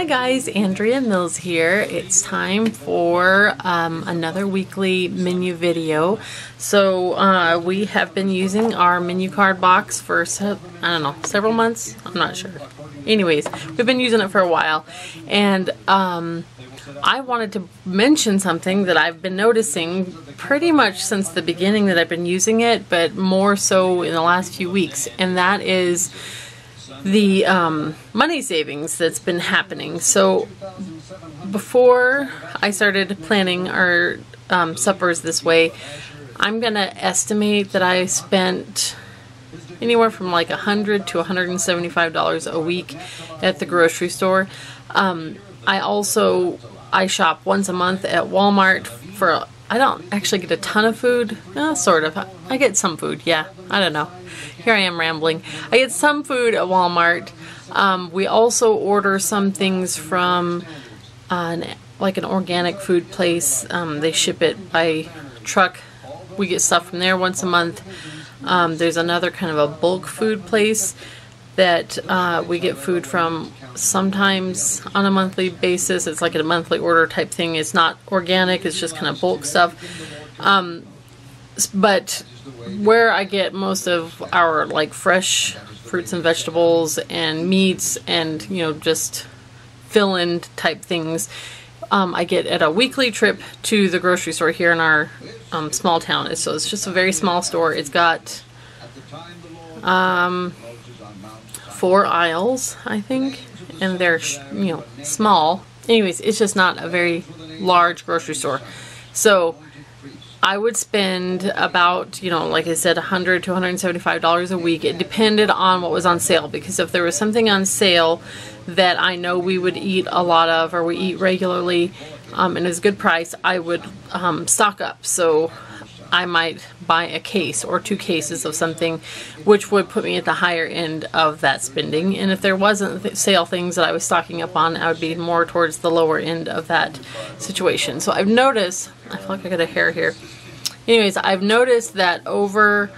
Hi guys, Andrea Mills here. It's time for um, another weekly menu video. So uh, we have been using our menu card box for, I don't know, several months? I'm not sure. Anyways, we've been using it for a while. And um, I wanted to mention something that I've been noticing pretty much since the beginning that I've been using it, but more so in the last few weeks. And that is the um, money savings that's been happening. So before I started planning our um, suppers this way, I'm going to estimate that I spent anywhere from like 100 to $175 a week at the grocery store. Um, I also, I shop once a month at Walmart for, I don't actually get a ton of food, eh, sort of. I get some food, yeah, I don't know here I am rambling. I get some food at Walmart. Um, we also order some things from uh, an, like an organic food place. Um, they ship it by truck. We get stuff from there once a month. Um, there's another kind of a bulk food place that uh, we get food from sometimes on a monthly basis. It's like a monthly order type thing. It's not organic, it's just kind of bulk stuff. Um, but where I get most of our like fresh fruits and vegetables and meats and you know just fill-in type things um, I get at a weekly trip to the grocery store here in our um, small town. So it's just a very small store. It's got um, four aisles, I think, and they're you know small. Anyways, it's just not a very large grocery store. So I would spend about, you know, like I said, 100 to $175 a week. It depended on what was on sale because if there was something on sale that I know we would eat a lot of or we eat regularly um, and is a good price, I would um, stock up. So I might buy a case or two cases of something which would put me at the higher end of that spending. And if there wasn't th sale things that I was stocking up on I would be more towards the lower end of that situation. So I've noticed I feel like I got a hair here. Anyways I've noticed that over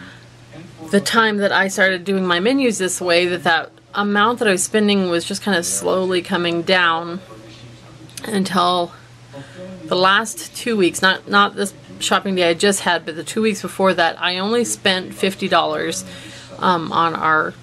the time that I started doing my menus this way that that amount that I was spending was just kind of slowly coming down until the last two weeks. Not not this shopping day I just had, but the two weeks before that, I only spent $50 um, on our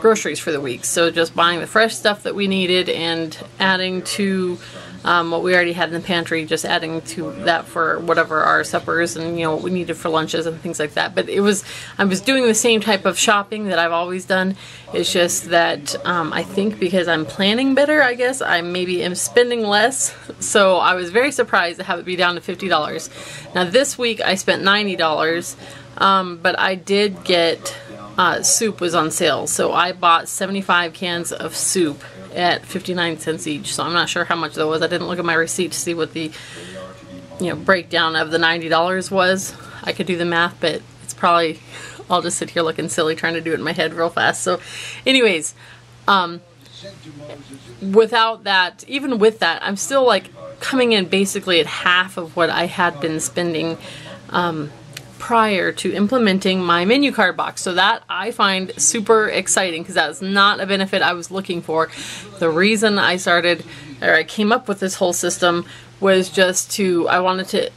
groceries for the week. So just buying the fresh stuff that we needed and adding to um, what we already had in the pantry, just adding to that for whatever our suppers and you know what we needed for lunches and things like that. But it was I was doing the same type of shopping that I've always done. It's just that um, I think because I'm planning better, I guess I maybe am spending less. So I was very surprised to have it be down to fifty dollars. Now this week I spent ninety dollars, um, but I did get uh, soup was on sale. So I bought 75 cans of soup at 59 cents each. So I'm not sure how much that was. I didn't look at my receipt to see what the you know breakdown of the $90 was. I could do the math, but it's probably I'll just sit here looking silly trying to do it in my head real fast. So anyways, um, without that, even with that, I'm still like coming in basically at half of what I had been spending um, prior to implementing my menu card box. So that I find super exciting because that's not a benefit I was looking for. The reason I started or I came up with this whole system was just to I wanted to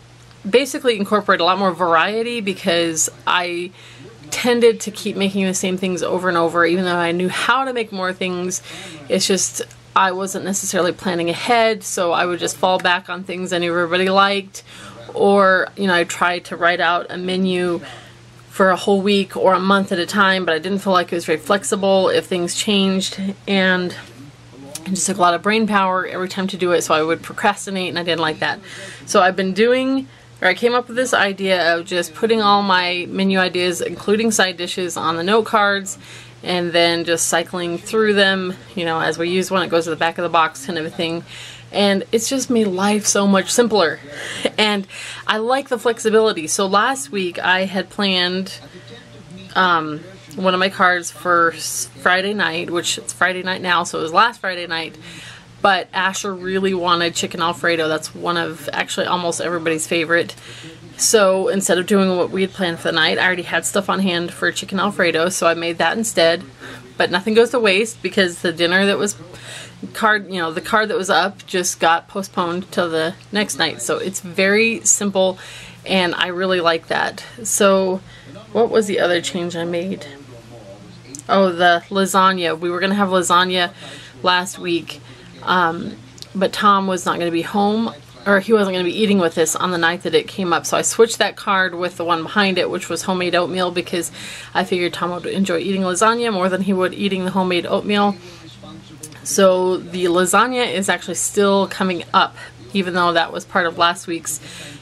basically incorporate a lot more variety because I tended to keep making the same things over and over even though I knew how to make more things. It's just I wasn't necessarily planning ahead, so I would just fall back on things I knew everybody liked. Or you know I tried to write out a menu for a whole week or a month at a time but I didn't feel like it was very flexible if things changed. And it just took a lot of brain power every time to do it so I would procrastinate and I didn't like that. So I've been doing I came up with this idea of just putting all my menu ideas including side dishes on the note cards and then just cycling through them you know as we use one it goes to the back of the box kind of a thing. And it's just made life so much simpler. And I like the flexibility. So last week I had planned um, one of my cards for Friday night which it's Friday night now so it was last Friday night but Asher really wanted chicken alfredo that's one of actually almost everybody's favorite so instead of doing what we had planned for the night I already had stuff on hand for chicken alfredo so I made that instead but nothing goes to waste because the dinner that was card, you know, the card that was up just got postponed till the next night. So it's very simple and I really like that. So what was the other change I made? Oh, the lasagna. We were going to have lasagna last week, um, but Tom was not going to be home or he wasn't going to be eating with us on the night that it came up. So I switched that card with the one behind it, which was homemade oatmeal, because I figured Tom would enjoy eating lasagna more than he would eating the homemade oatmeal. So the lasagna is actually still coming up, even though that was part of last week's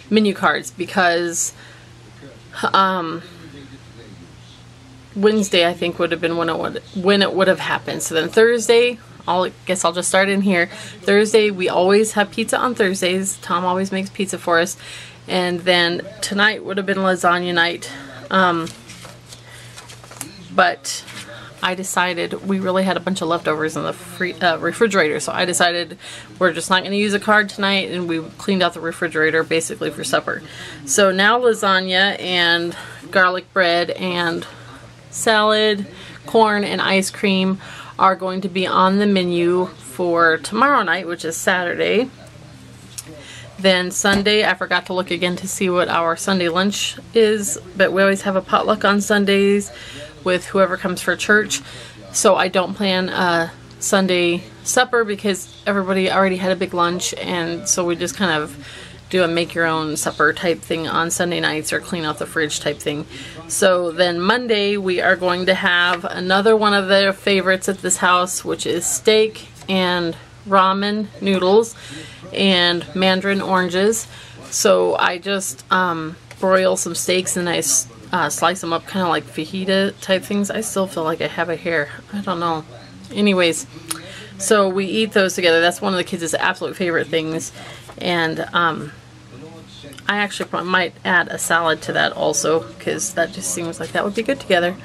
menu cards, because um, Wednesday I think would have been when it would when it would have happened. So then Thursday I'll guess I'll just start in here. Thursday, we always have pizza on Thursdays. Tom always makes pizza for us. And then tonight would have been lasagna night. Um, but I decided we really had a bunch of leftovers in the free, uh, refrigerator. So I decided we're just not going to use a card tonight. And we cleaned out the refrigerator basically for supper. So now lasagna and garlic bread and salad, corn, and ice cream are going to be on the menu for tomorrow night, which is Saturday. Then Sunday, I forgot to look again to see what our Sunday lunch is, but we always have a potluck on Sundays with whoever comes for church. So I don't plan a Sunday supper because everybody already had a big lunch, and so we just kind of do a make your own supper type thing on Sunday nights or clean out the fridge type thing. So then Monday we are going to have another one of the favorites at this house which is steak and ramen noodles and mandarin oranges. So I just um, broil some steaks and I uh, slice them up kind of like fajita type things. I still feel like I have a hair. I don't know. Anyways, so we eat those together. That's one of the kids' absolute favorite things. And um, I actually might add a salad to that also because that just seems like that would be good together.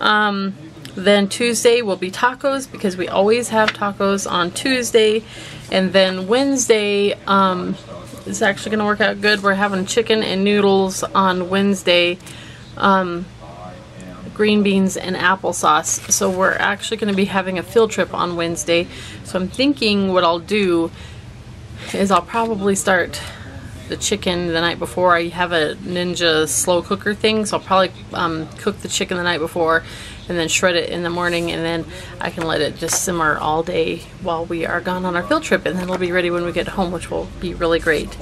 Um, then Tuesday will be tacos because we always have tacos on Tuesday. And then Wednesday um, is actually going to work out good. We're having chicken and noodles on Wednesday. Um, green beans and applesauce. So we're actually going to be having a field trip on Wednesday. So I'm thinking what I'll do is I'll probably start the chicken the night before. I have a Ninja slow cooker thing, so I'll probably um, cook the chicken the night before and then shred it in the morning and then I can let it just simmer all day while we are gone on our field trip and then it'll be ready when we get home which will be really great.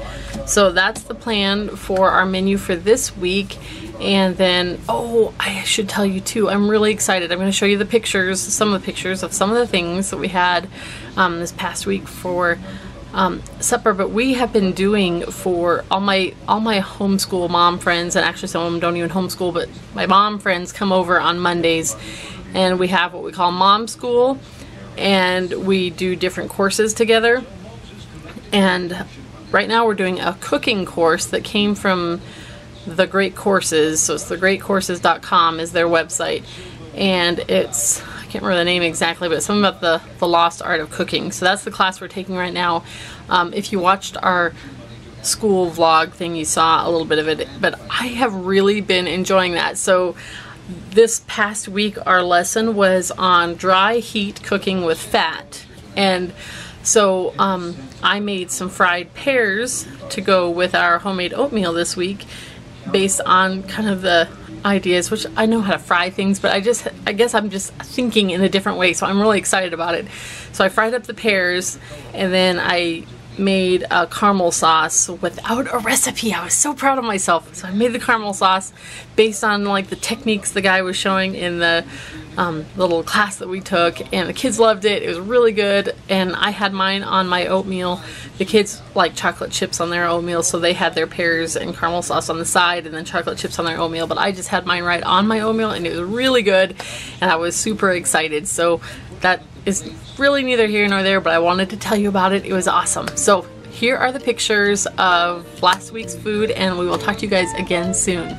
So that's the plan for our menu for this week and then oh I should tell you too I'm really excited I'm going to show you the pictures some of the pictures of some of the things that we had um, this past week for um, supper, but we have been doing for all my all my homeschool mom friends, and actually some of them don't even homeschool, but my mom friends come over on Mondays, and we have what we call mom school, and we do different courses together. And right now we're doing a cooking course that came from the Great Courses, so it's thegreatcourses.com is their website, and it's can't remember the name exactly, but something about the, the lost art of cooking. So that's the class we're taking right now. Um, if you watched our school vlog thing, you saw a little bit of it, but I have really been enjoying that. So this past week, our lesson was on dry heat cooking with fat. And so um, I made some fried pears to go with our homemade oatmeal this week based on kind of the ideas, which I know how to fry things, but I just, I guess I'm just thinking in a different way, so I'm really excited about it. So I fried up the pears, and then I made a caramel sauce without a recipe. I was so proud of myself. So I made the caramel sauce based on like the techniques the guy was showing in the um, little class that we took and the kids loved it. It was really good and I had mine on my oatmeal. The kids like chocolate chips on their oatmeal so they had their pears and caramel sauce on the side and then chocolate chips on their oatmeal but I just had mine right on my oatmeal and it was really good and I was super excited. So that is really neither here nor there, but I wanted to tell you about it. It was awesome. So here are the pictures of last week's food and we will talk to you guys again soon.